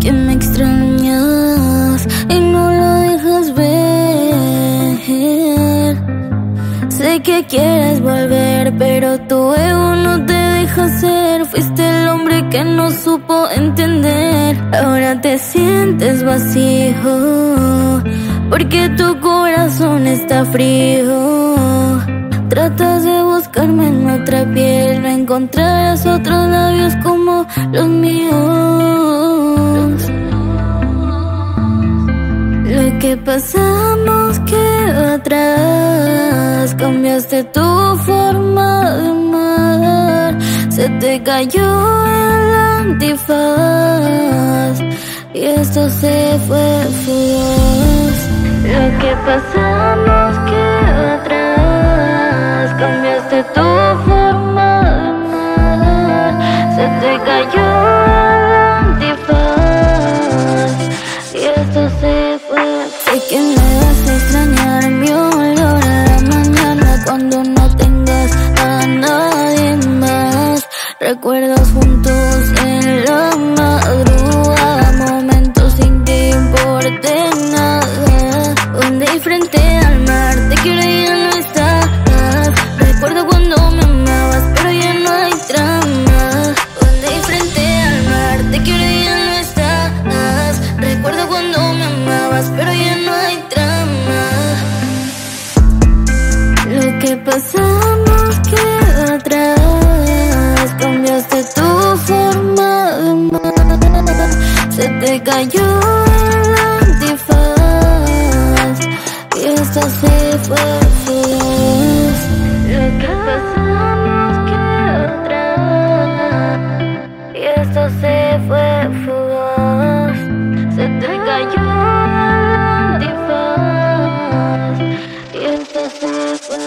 que me extrañas y no lo dejas ver. Sé que quieres volver, pero tu ego no te deja ser. Fuiste el hombre que no supo entender. Ahora te sientes vacío, porque tu corazón está frío. Tratas de buscarme en otra piel, no encontrarás otros labios como los míos. Pasamos queda atrás, cambiaste tu forma de amar, se te cayó el antifaz y esto se fue fugaz. Lo que pasamos queda atrás, cambiaste tu forma de amar, se te cayó el antifaz y esto se Recuerdos juntos en la madrugada, momentos sin que importe nada. Donde hay frente al mar, te quiero y Se te cayó el antifaz y esta se fue feliz. Lo que pasamos quedó atrás y esta se fue fugaz. Se te cayó el antifaz y esta se fue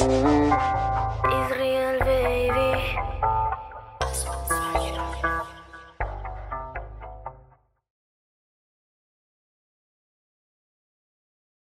fugaz.